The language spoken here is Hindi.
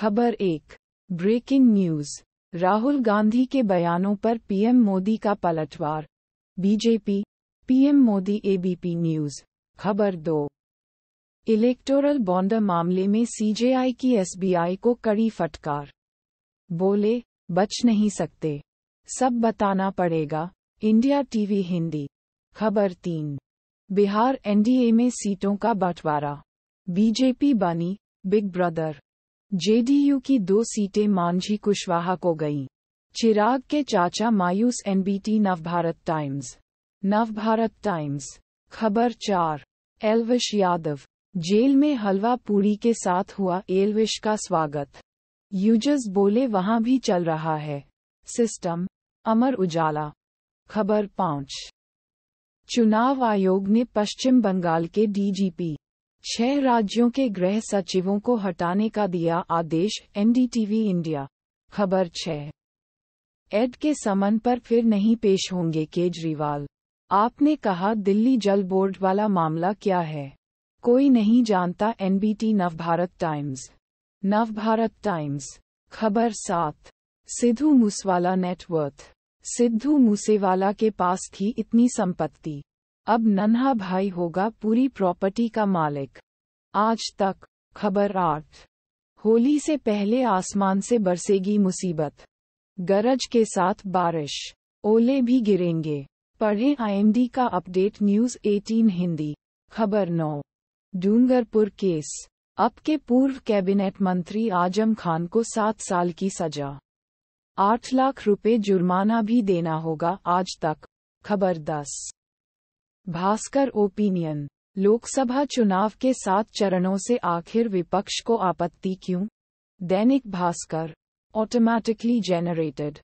खबर एक ब्रेकिंग न्यूज़ राहुल गांधी के बयानों पर पीएम मोदी का पलटवार, BJP, PM Modi ABP news खबर दो। इलेक्टोरल बॉन्ड मामले में सीजेआई की एसबीआई को कड़ी फटकार। बोले, बच नहीं सकते। सब बताना पड़ेगा, इंडिया टीवी हिंदी, खबर तीन। बिहार एनडीए में सीटों का बंटवारा। बीजेपी बनी, बिग ब्रदर। जेडीयू की दो सीटें मांझी कुशवाहा को गईं। चिराग के चाचा मायूस NBT Navbharat Times. Navbharat Times. खबर चार। एलविश यादव। जेल में हलवा पूरी के साथ हुआ एलविश का स्वागत। यूज़र्स बोले, वहाँ भी चल रहा है। सिस्टम, अमर उजाला। खबर पाँच। चुनाव आयोग ने पश्चिम बंगाल के डीजीपी छह राज्यों के गृह सचिवों को हटाने का दिया आदेश, एनडीटीवी इंडिया। खबर छह। एड के समन पर फिर नहीं पेश होंगे केजरीवाल। आपने कहा दिल्ली जल बोर्ड वाला मामला क्या है? कोई नहीं जानता, NBT Navbharat Times. Navbharat Times. खबर सात। सिद्धू मूसवाला नेटवर्थ सिद्धू मूसेवाला के पास थी इतनी संपत्ति। अब नन्हा भाई होगा पूरी प्रॉपर्टी का मालिक। आज तक, खबर आठ। होली से पहले आसमान से बरसेगी मुसीबत। गरज के साथ बारिश। ओले भी गिरेंगे। पढ़ें आईएमडी का अपडेट न्यूज़ 18 हिंदी। खबर नौ। डूंगरपुर केस। अब के पूर्व कैबिनेट मंत्री आज़म खान को सात साल की सजा। आठ लाख रुपए जुर्माना भी देना होगा आज तक। खबर दस। भास्कर ओपिनियन, लोकसभा चुनाव के सात चरणों से आखिर विपक्ष को आपत्ति क्यों? Dainik Bhaskar automatically generated